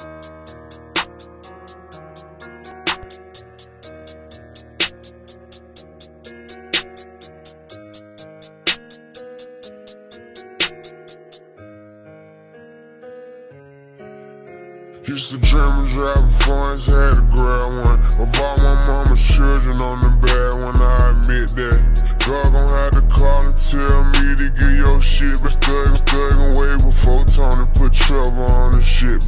Used to dream of driving foreigns, had to grab one. Of all my mama's children on the bad one, I admit that. God gon' have to call and tell me to get your shit, but thug, thug and way before Tony put trouble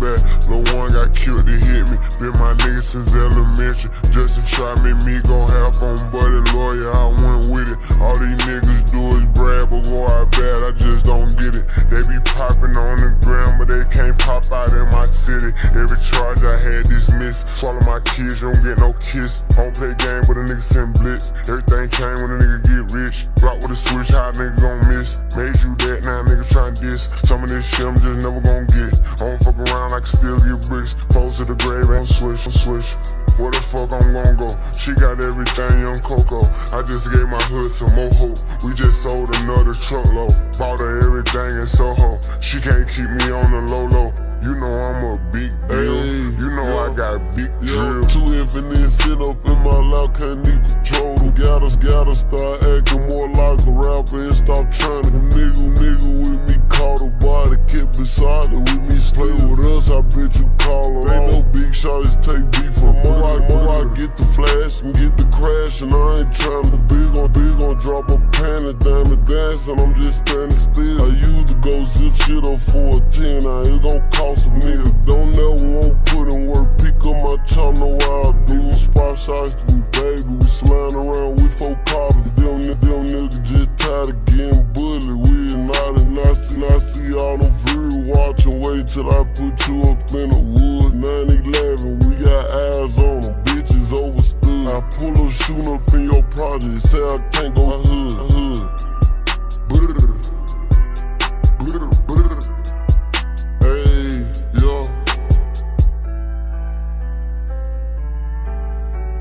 back. No one got killed to hit me, been my nigga since elementary. Just to try make me go half on buddy lawyer, I went with it. All these niggas do is brag, but go out bad, I just don't get it. They be popping on the ground, but they can't pop out in my city. Every charge I had dismissed. Swallow my kids, you don't get no kiss. Don't play game, but a nigga send blitz. Everything change when a nigga get rich. Rock with a switch, how a nigga gon' miss? Made you that, now nigga tryin' diss. Some of this shit I'm just never around, I can still get bricks. Close to the grave, ain't switch, I'm switch. Where the fuck I'm gon' go? She got everything, young Coco. I just gave my hood some more hope. We just sold another truckload. Bought her everything in Soho. She can't keep me on the low low. You know I'm a big deal. Hey, you know yo, I got big drill. two infinite sit up in my lap, can't even control them. Gotta, gotta start acting more like a rapper and stop trying to nigga, nigga I bet you call her. Ain't no big shots, take beef from more. I, more I get the flash and get the crash, and I ain't trying to big on big on drop a panty, diamond dancing. I'm just standing still. I used to go zip shit up for a 10, now it gon' cost a nigga. Don't never want put in work, till I put you up in the wood. 911, we got eyes on them, bitches overstood. I pull up, shoot up in your project, say I can't go hood. hood. Brr. Brr, brr. Hey, yo.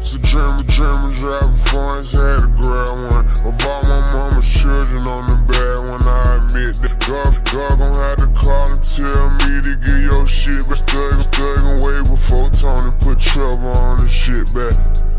So dreaming, dreaming, driving foreigns, had to grab one. Of me to get your shit, but thug, thug and before Tony put trouble on the shit back.